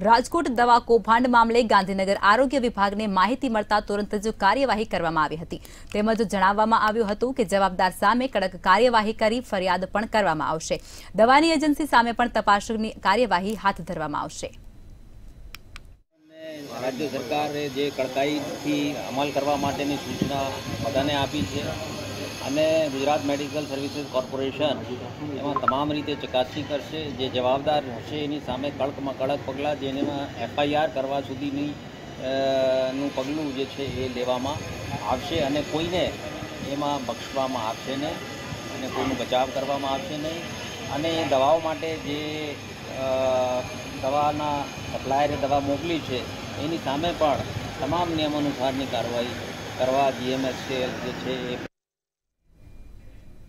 રાજકોટ દવા કૌભાંડ મામલે ગાંધીનગર આરોગ્ય વિભાગને માહિતી મળતા તુરંત જ કાર્યવાહી કરવામાં આવી હતી. તેમજ જણાવવામાં આવ્યું હતું કે જવાબદાર સામે કડક કાર્યવાહી કરી ફરિયાદ પણ કરવામાં આવશે. દવાની એજન્સી સામે પણ તપાસની કાર્યવાહી હાથ ધરવામાં આવશે. રાજ્ય સરકારે જે કડકાઈથી અમલ કરવા માટેની સૂચના બધાને આપી છે. અને ગુજરાત મેડિકલ સર્વિસીસ કોર્પોરેશન એમાં તમામ રીતે ચકાસણી કરશે. જે જવાબદાર હશે એની સામે કડકમાં કડક પગલાં જેનેમાં એફઆઈઆર કરવા સુધીની નું પગલું જે છે એ લેવામાં આવશે અને કોઈને એમાં બક્ષવામાં આવશે નહીં અને કોઈનો બચાવ કરવામાં આવશે નહીં. અને એ દવાઓ માટે જે દવાના સપ્લાયરે દવા મોકલી છે, એની સામે પણ તમામ નિયમ અનુસારની કાર્યવાહી કરવા જીએમએસએલ જે છે એ